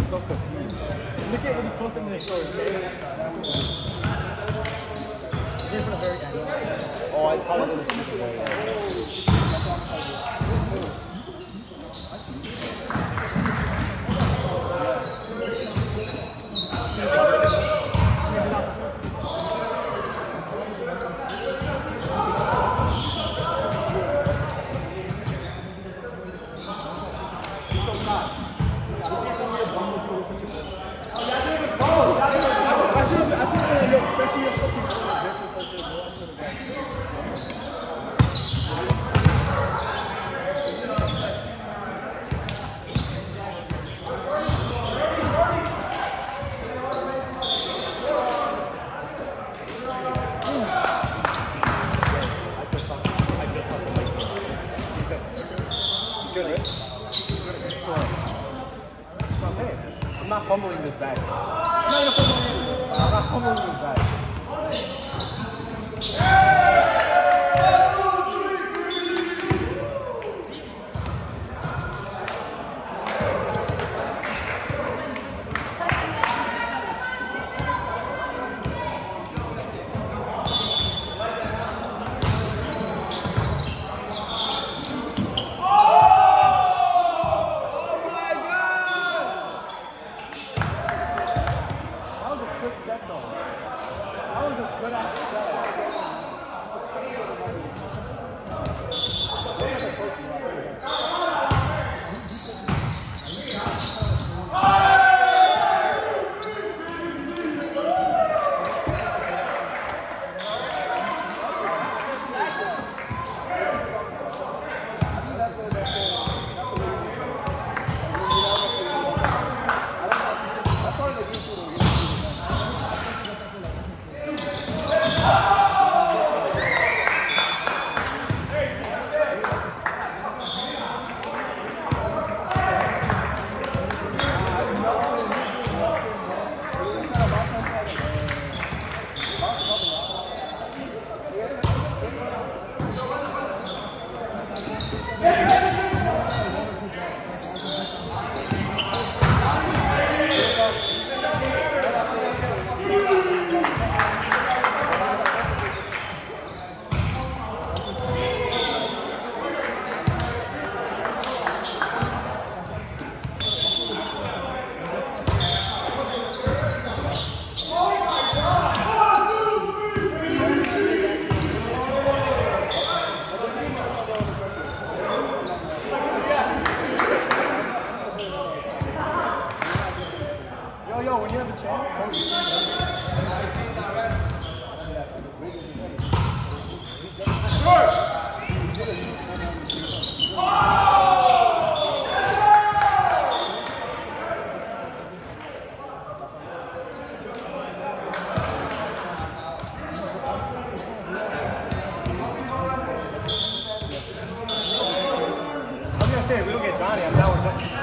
was so confused. Look at he posted in the story. Here from very end. Oh, I probably have seen the very fumbling this bag. I'm not even fumbling. I'm not fumbling this bag. Johnny, I'm down with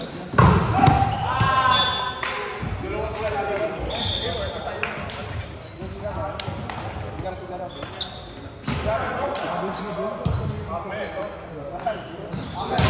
Amen. Amen.